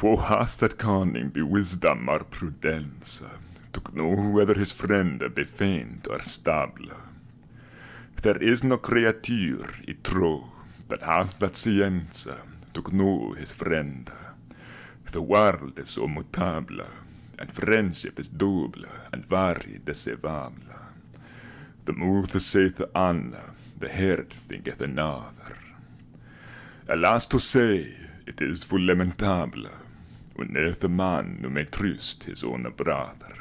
Who hath that cunning be wisdom or prudence, to know whether his friend be faint or stable? There is no creature, it tro, that hath that science, to know his friend. The world is so mutable, and friendship is double and very deceivable. The mouth saith one, the heart thinketh another. Alas to say, it is full lamentable, when a man who may trust his own brother.